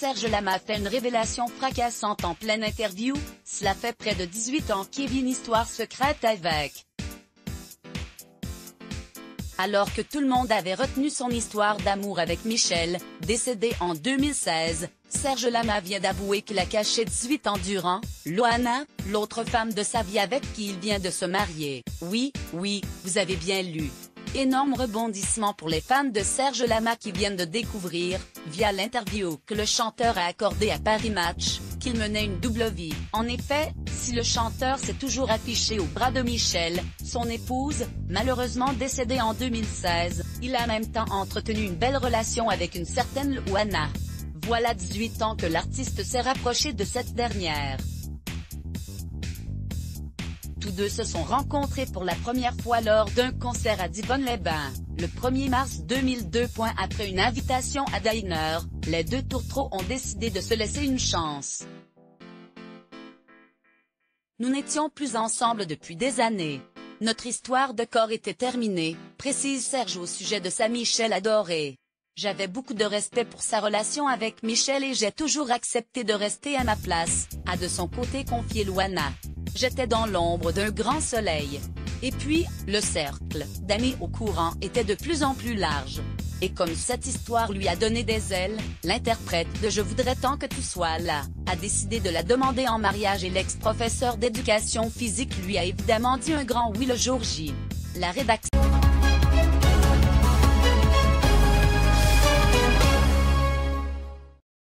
Serge Lama fait une révélation fracassante en pleine interview, cela fait près de 18 ans qu'il vit une histoire secrète avec. Alors que tout le monde avait retenu son histoire d'amour avec Michel, décédé en 2016, Serge Lama vient d'avouer qu'il a caché 18 ans durant, Loana, l'autre femme de sa vie avec qui il vient de se marier. Oui, oui, vous avez bien lu. Énorme rebondissement pour les fans de Serge Lama qui viennent de découvrir, via l'interview que le chanteur a accordé à Paris Match, qu'il menait une double vie. En effet, si le chanteur s'est toujours affiché au bras de Michel, son épouse, malheureusement décédée en 2016, il a même temps entretenu une belle relation avec une certaine Luana. Voilà 18 ans que l'artiste s'est rapproché de cette dernière. Deux se sont rencontrés pour la première fois lors d'un concert à Divonne-les-Bains, le 1er mars 2002. Après une invitation à Diner, les deux tourtereaux ont décidé de se laisser une chance. Nous n'étions plus ensemble depuis des années. Notre histoire de corps était terminée, précise Serge au sujet de sa Michelle adorée. J'avais beaucoup de respect pour sa relation avec Michel et j'ai toujours accepté de rester à ma place, a de son côté confié Luana. J'étais dans l'ombre d'un grand soleil. Et puis, le cercle d'amis au courant était de plus en plus large. Et comme cette histoire lui a donné des ailes, l'interprète de Je voudrais tant que tu sois là, a décidé de la demander en mariage et l'ex-professeur d'éducation physique lui a évidemment dit un grand oui le jour J. La rédaction